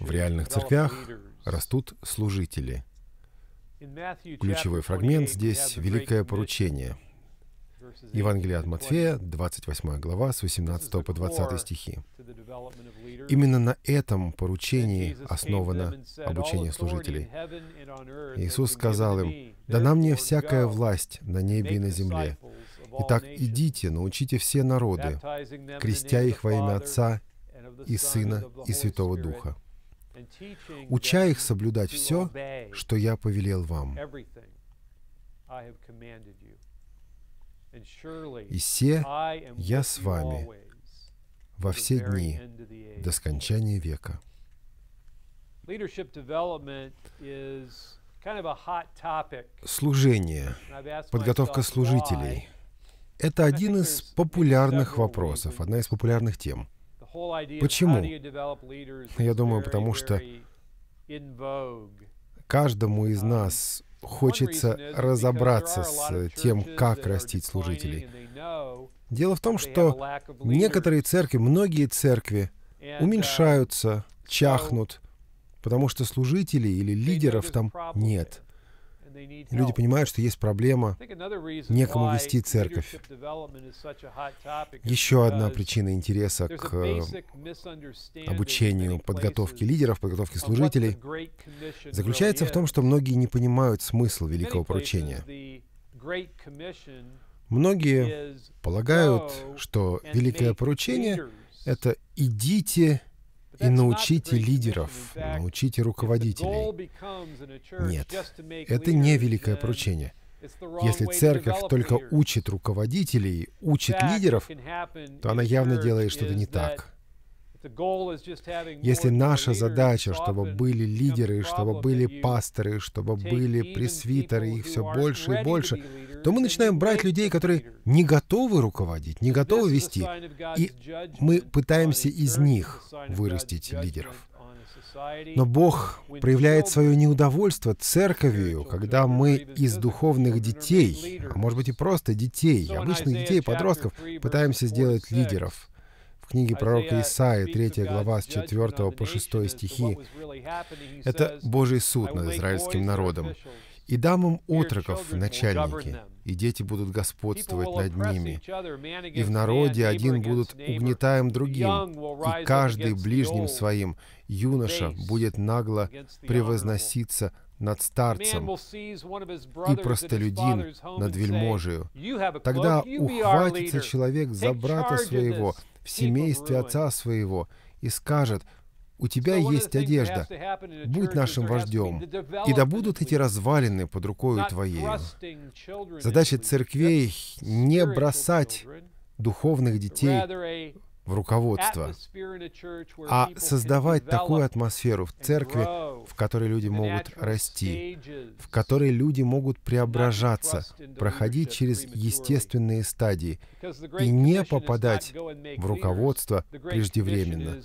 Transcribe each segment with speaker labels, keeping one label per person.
Speaker 1: В реальных церквях растут служители. Ключевой фрагмент здесь — великое поручение. Евангелие от Матфея, 28 глава, с 18 по 20 стихи. Именно на этом поручении основано обучение служителей. Иисус сказал им, «Дана мне всякая власть на небе и на земле. Итак, идите, научите все народы, крестя их во имя Отца и Сына и Святого Духа, уча их соблюдать все, что я повелел вам. И се я с вами во все дни до скончания века. Служение, подготовка служителей — это один из популярных вопросов, одна из популярных тем. Почему? Я думаю, потому что каждому из нас хочется разобраться с тем, как растить служителей. Дело в том, что некоторые церкви, многие церкви уменьшаются, чахнут, потому что служителей или лидеров там нет. Люди понимают, что есть проблема, некому вести церковь. Еще одна причина интереса к обучению подготовки лидеров, подготовке служителей заключается в том, что многие не понимают смысл великого поручения. Многие полагают, что великое поручение — это «идите и научите лидеров, научите руководителей. Нет, это не великое поручение. Если церковь только учит руководителей, учит лидеров, то она явно делает что-то не так. Если наша задача, чтобы были лидеры, чтобы были пасторы, чтобы были пресвитеры, их все больше и больше, то мы начинаем брать людей, которые не готовы руководить, не готовы вести, и мы пытаемся из них вырастить лидеров. Но Бог проявляет свое неудовольствие церковью, когда мы из духовных детей, а может быть и просто детей, обычных детей, подростков, пытаемся сделать лидеров книге пророка Исаия, 3 глава с 4 по 6 стихи. Это Божий суд над израильским народом. «И дам им отроков в начальники, и дети будут господствовать над ними. И в народе один будут угнетаем другим, и каждый ближним своим юноша будет нагло превозноситься над старцем и простолюдин над вельможею. Тогда ухватится человек за брата своего в семействе отца своего и скажет, «У тебя есть одежда, будь нашим вождем, и да будут эти развалины под рукою Твоей». Задача церквей — не бросать духовных детей в руководство, а создавать такую атмосферу в церкви, в которой люди могут расти, в которой люди могут преображаться, проходить через естественные стадии и не попадать в руководство преждевременно.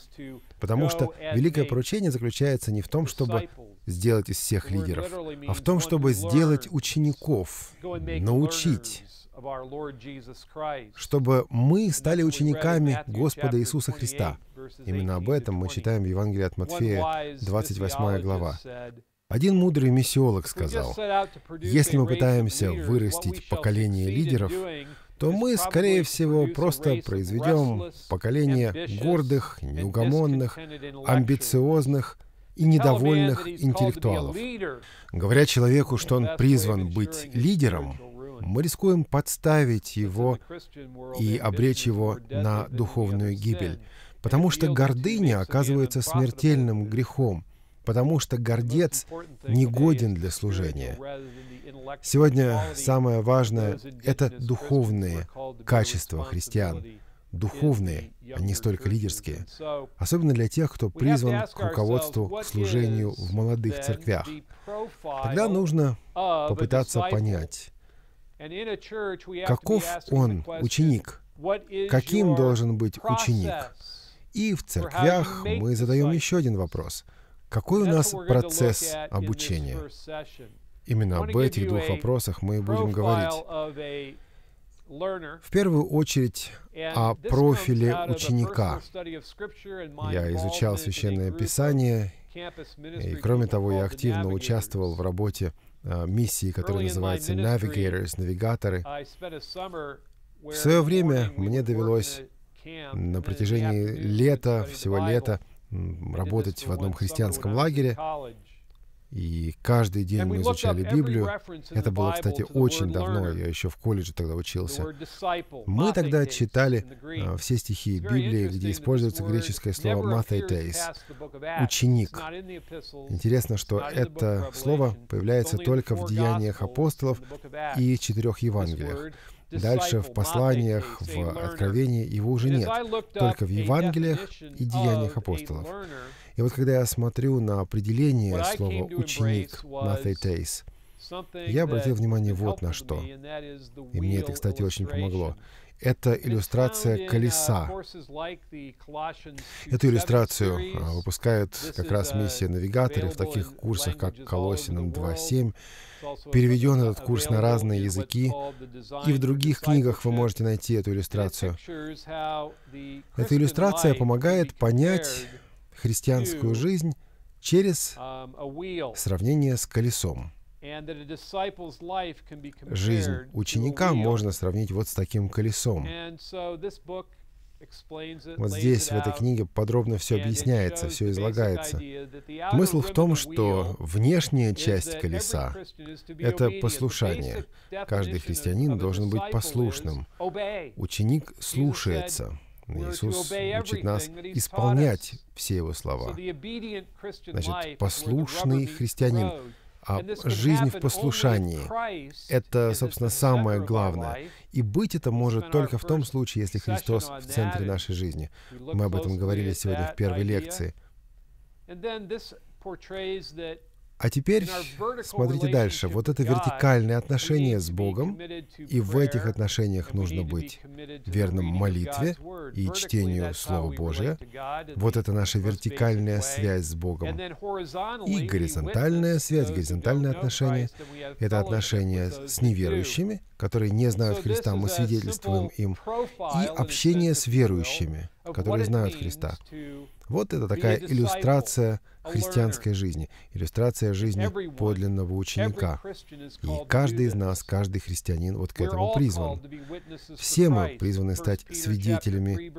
Speaker 1: Потому что великое поручение заключается не в том, чтобы сделать из всех лидеров, а в том, чтобы сделать учеников, научить, чтобы мы стали учениками Господа Иисуса Христа. Именно об этом мы читаем в Евангелии от Матфея, 28 глава. Один мудрый миссиолог сказал, если мы пытаемся вырастить поколение лидеров, то мы, скорее всего, просто произведем поколение гордых, неугомонных, амбициозных и недовольных интеллектуалов. Говоря человеку, что он призван быть лидером, мы рискуем подставить его и обречь его на духовную гибель, потому что гордыня оказывается смертельным грехом, потому что гордец не годен для служения. Сегодня самое важное — это духовные качества христиан. духовные, а не столько лидерские. Особенно для тех, кто призван к руководству, к служению в молодых церквях. Тогда нужно попытаться понять, каков он, ученик, каким должен быть ученик. И в церквях мы задаем еще один вопрос. Какой у нас процесс обучения? Именно об этих двух вопросах мы будем говорить. В первую очередь о профиле ученика. Я изучал Священное Писание, и кроме того, я активно участвовал в работе миссии, которая называется Navigators, навигаторы. В свое время мне довелось на протяжении лета, всего лета, работать в одном христианском лагере. И каждый день мы изучали Библию. Это было, кстати, очень давно, я еще в колледже тогда учился. Мы тогда читали uh, все стихи Библии, где используется греческое слово «mathetes» — «ученик». Интересно, что это слово появляется только в Деяниях апостолов и четырех Евангелиях. Дальше в посланиях, в Откровении его уже нет, только в Евангелиях и Деяниях апостолов. И вот когда я смотрю на определение слова «ученик» «mathetes», я обратил внимание вот на что. И мне это, кстати, очень помогло. Это иллюстрация колеса. Эту иллюстрацию а, выпускают как раз миссия навигаторы в таких курсах, как Колосинам 2.7. Переведен этот курс на разные языки, и в других книгах вы можете найти эту иллюстрацию. Эта иллюстрация помогает понять христианскую жизнь через um, сравнение с колесом. Жизнь ученика можно сравнить вот с таким колесом. Вот здесь, в этой книге, подробно все объясняется, все излагается. Смысл в том, что внешняя часть колеса — это послушание. Каждый христианин должен быть послушным. Ученик слушается. Иисус учит нас исполнять все Его слова. Значит, послушный христианин, а жизнь в послушании — это, собственно, самое главное. И быть это может только в том случае, если Христос в центре нашей жизни. Мы об этом говорили сегодня в первой лекции. А теперь смотрите дальше. Вот это вертикальное отношение с Богом, и в этих отношениях нужно быть верным молитве и чтению Слова Божия. Вот это наша вертикальная связь с Богом. И горизонтальная связь, горизонтальное отношение — это отношение с неверующими, которые не знают Христа, мы свидетельствуем им, и общение с верующими, которые знают Христа. Вот это такая иллюстрация христианской жизни, иллюстрация жизни подлинного ученика. И каждый из нас, каждый христианин вот к этому призван. Все мы призваны стать свидетелями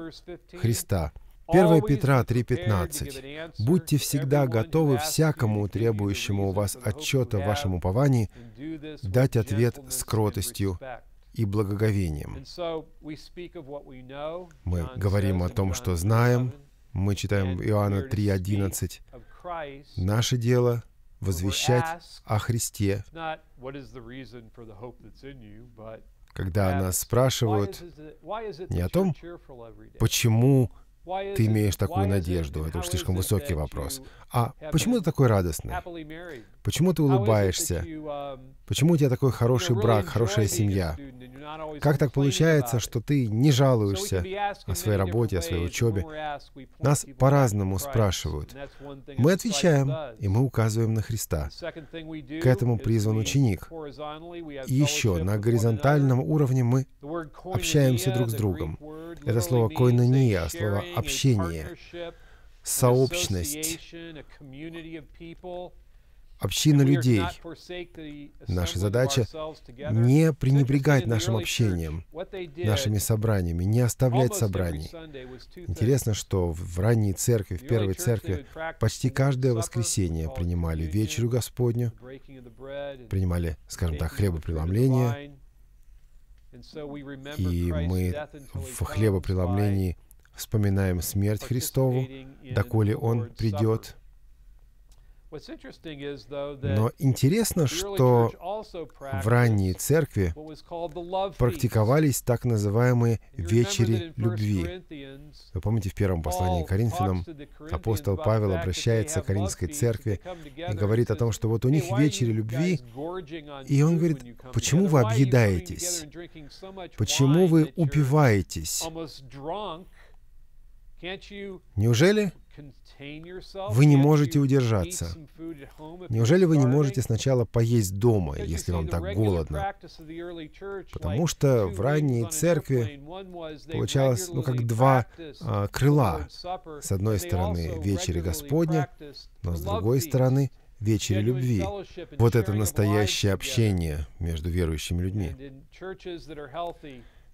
Speaker 1: Христа. 1 Петра 3.15. «Будьте всегда готовы всякому требующему у вас отчета в вашем уповании дать ответ с кротостью и благоговением». Мы говорим о том, что знаем, мы читаем Иоанна 3.11. Наше дело — возвещать о Христе. Когда нас спрашивают не о том, почему ты имеешь такую надежду? Это уж слишком высокий вопрос. А почему ты такой радостный? Почему ты улыбаешься? Почему у тебя такой хороший брак, хорошая семья? Как так получается, что ты не жалуешься о своей работе, о своей учебе? Нас по-разному спрашивают. Мы отвечаем, и мы указываем на Христа. К этому призван ученик. И еще на горизонтальном уровне мы общаемся друг с другом. Это слово «койнония», слово «общение», «сообщность», община людей. Наша задача — не пренебрегать нашим общением, нашими собраниями, не оставлять собраний. Интересно, что в ранней церкви, в первой церкви, почти каждое воскресенье принимали вечерю Господню, принимали, скажем так, хлебопреломление, и мы в хлебопреломлении вспоминаем смерть Христову, доколе Он придет. Но интересно, что в ранней церкви практиковались так называемые вечери любви. Вы помните, в первом послании к Коринфянам апостол Павел обращается к Коринфской церкви и говорит о том, что вот у них вечери любви, и он говорит, почему вы объедаетесь? Почему вы упиваетесь? Неужели вы не можете удержаться. Неужели вы не можете сначала поесть дома, если вам так голодно? Потому что в ранней церкви получалось, ну, как два а, крыла. С одной стороны, вечери Господня, но с другой стороны, вечери любви. Вот это настоящее общение между верующими людьми.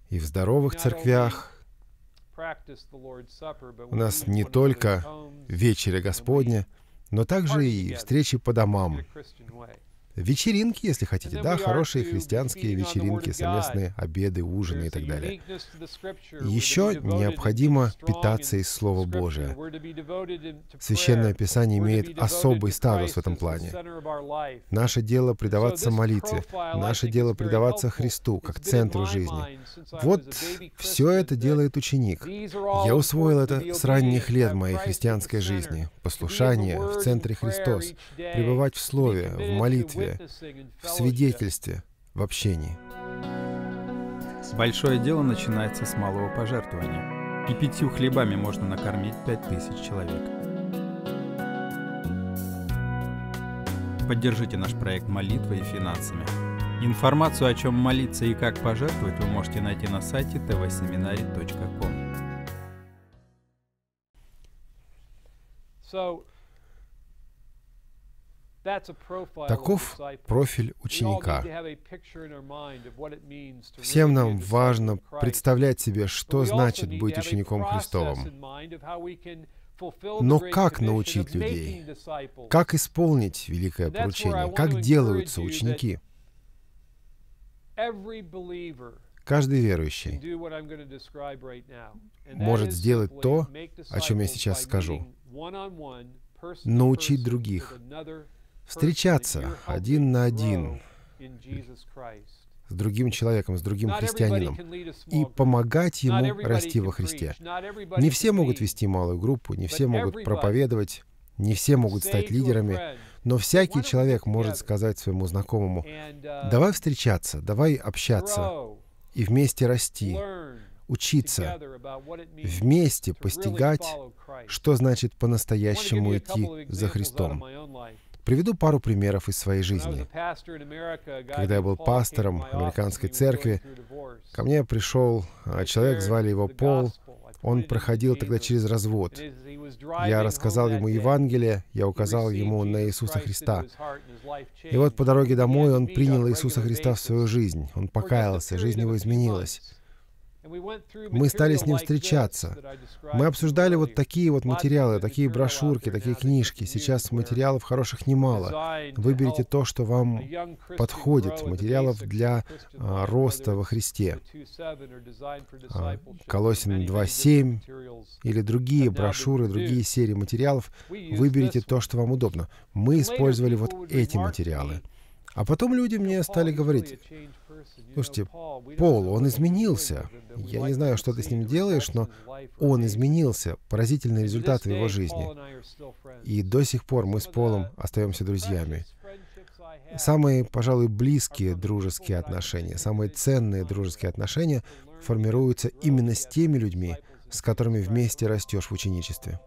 Speaker 1: И в здоровых церквях у нас не только вечеря Господня, но также и встречи по домам, Вечеринки, если хотите, да, хорошие христианские вечеринки, совместные обеды, ужины и так далее. Еще необходимо питаться из Слова Божия. Священное Писание имеет особый статус в этом плане. Наше дело предаваться молитве, наше дело предаваться Христу как центру жизни. Вот все это делает ученик. Я усвоил это с ранних лет моей христианской жизни. Послушание в центре Христос, пребывать в Слове, в молитве, службе, в свидетельстве, в общении.
Speaker 2: Большое дело начинается с малого пожертвования. И пятью хлебами можно накормить пять тысяч человек. Поддержите наш проект молитвой и финансами. Информацию, о чем молиться и как пожертвовать, вы можете найти на сайте tvseminary.com.
Speaker 1: So, Таков профиль ученика. Всем нам важно представлять себе, что значит быть учеником Христовым. Но как научить людей? Как исполнить великое поручение? Как делаются ученики? Каждый верующий может сделать то, о чем я сейчас скажу. Научить других, встречаться один на один с другим человеком, с другим христианином и помогать ему расти во Христе. Не все могут вести малую группу, не все могут проповедовать, не все могут стать лидерами, но всякий человек может сказать своему знакомому, давай встречаться, давай общаться и вместе расти, учиться, вместе постигать, что значит по-настоящему идти за Христом. Приведу пару примеров из своей жизни. Когда я был пастором американской церкви, ко мне пришел а, человек, звали его Пол. Он проходил тогда через развод. Я рассказал ему Евангелие, я указал ему на Иисуса Христа. И вот по дороге домой он принял Иисуса Христа в свою жизнь. Он покаялся, жизнь его изменилась. Мы стали с ним встречаться. Мы обсуждали вот такие вот материалы, такие брошюрки, такие книжки. Сейчас материалов хороших немало. Выберите то, что вам подходит. Материалов для а, роста во Христе. А, Колосин 2.7 или другие брошюры, другие серии материалов. Выберите то, что вам удобно. Мы использовали вот эти материалы. А потом люди мне стали говорить, слушайте, Пол, он изменился. Я не знаю, что ты с ним делаешь, но он изменился. Поразительный результат в его жизни. И до сих пор мы с Полом остаемся друзьями. Самые, пожалуй, близкие дружеские отношения, самые ценные дружеские отношения формируются именно с теми людьми, с которыми вместе растешь в ученичестве.